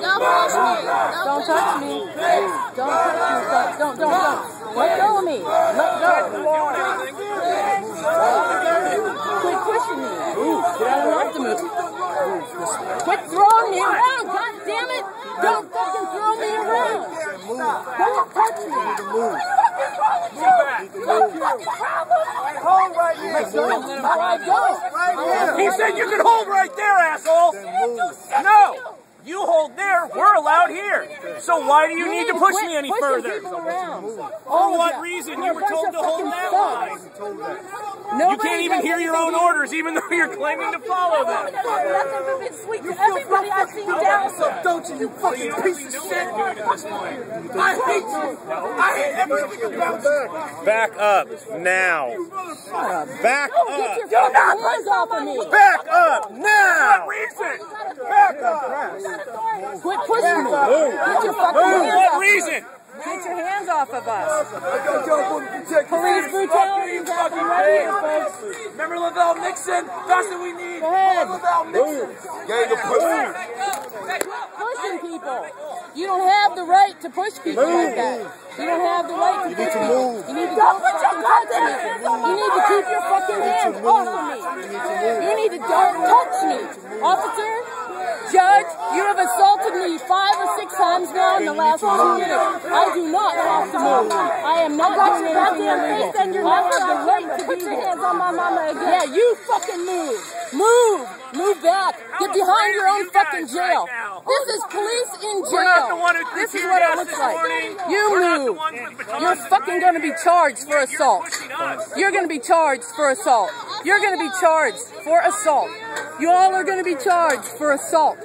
Don't touch me. Don't touch me. Don't, touch me. don't, don't, don't. Let go of me. Let go. Quit pushing me. I don't have to move. Quit throwing me around. God damn it. Don't fucking throw me around. Don't touch me. Hold right here. Don't let him drive go. Right He said you could hold right there, asshole. No, you hold there. We're allowed here. So why do you need to push me any further? people around. For what reason? You were told to hold that line. You can't even hear your own orders, even though you're claiming to follow them. Nothing but been sweet to everybody I see down. Don't you, you fucking piece of shit. I hate you. I hate everything about you. Back up now. Back get up. your fucking hands off of me. Back up now. What reason? Back up. Quit pushing me. Get your fucking hands What off. reason? Get your hands off of us. I got y'all for to protect Police brutality is happening right here, folks. Remember Lovelle Mixon? That's what we need. Go ahead. Lovelle Mixon. Gang of pussy. Pushing people. You don't have the right to push people like that. You don't have the right to push people. You need to don't fucking touch me. You need to keep your fucking hands off of me. You need to don't touch me. Officer, judge, you have assaulted me five or six times now in the last two minutes. I do not have to move. Am not doing anything illegal. I have the right to put your hands on my mama again. Yeah, you fucking move. Move. Move back. Get behind your own fucking jail. This is police in We're not the jail. This is what it looks like. You We're not the move. ones with batons. You're fucking gonna be charged for assault. You're gonna be charged for assault. You're gonna be charged for assault. You all are gonna be charged for assault.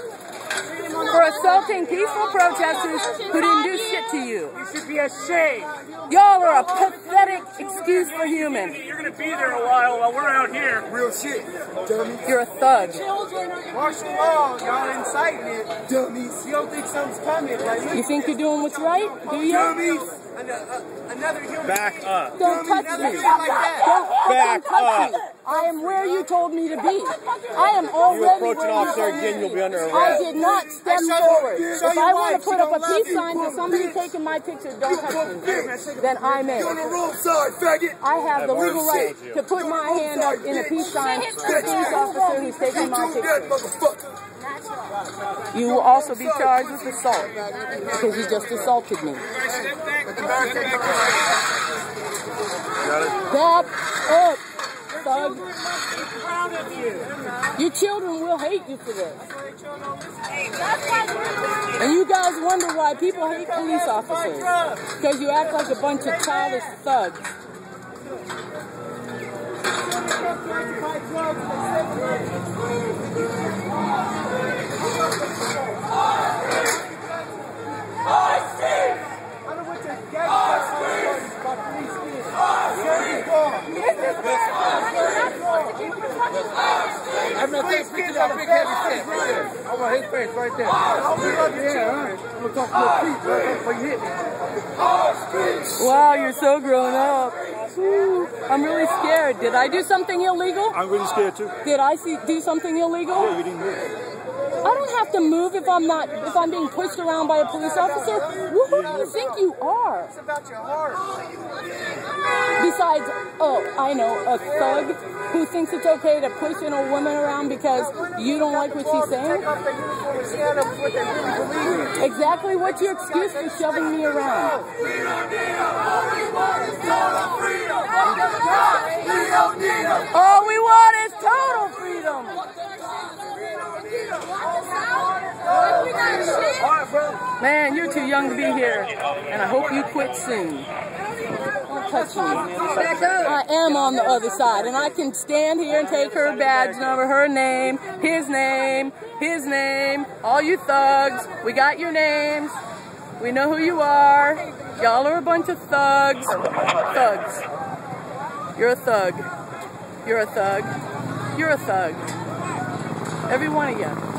For assaulting peaceful protesters who didn't do to you. You should be ashamed. Y'all are a pathetic excuse for human. You're gonna be there a while while we're out here. Real shit. Dummies. You're a thug. Martial law. Y'all inciting it. Dummies. You don't think something's coming, right? You think you're doing what's right? Do you? Dummies. An- another human. Back up. Don't touch me. like that. Don't fucking Back touch me. up. I am where you told me to be. I am already You approach where an you officer told me again, to you'll be under I did not stem Hey, you- forward. If I want to put up a peace sign for poor somebody bitch. taking my picture, don't touch me, bitch. then I may. You're on the wrong side, faggot. I have the legal right you. to put my hand up in a peace sign for a police officer who's taking my You do that, picture. You will also be charged with assault because you just assaulted me. Back up, thug. Your children will hate you for this. And you guys wonder why people hate police officers. Because you act like a bunch of childish thugs. Gonna take a picture of that big heavy shit right there. I want his face right there. Yeah, I'm gonna talk to your feet, right? Before you hit me. Wow, you're so grown up. Whew. I'm really scared. Did I do something illegal? I'm really scared too. Did I see, do something illegal? Yeah, You didn't move. I don't have to move if I'm not if I'm being pushed around by a police officer. Who do you think you are? It's about your heart. Besides, oh, I know, a thug who thinks it's okay to push in a woman around because you don't like what she's saying? Take off their uniform and stand up for what they really believe in. Exactly what's your excuse for shoving me around? All we want is total freedom. Man, you're too young to be here, and I hope you quit soon. Touch me. I am on the other side, and I can stand here and take her badge number, her name, his name, his name, all you thugs. We got your names. We know who you are. Y'all are a bunch of thugs. Thugs. You're a thug. You're a thug. You're a thug. Every one of you.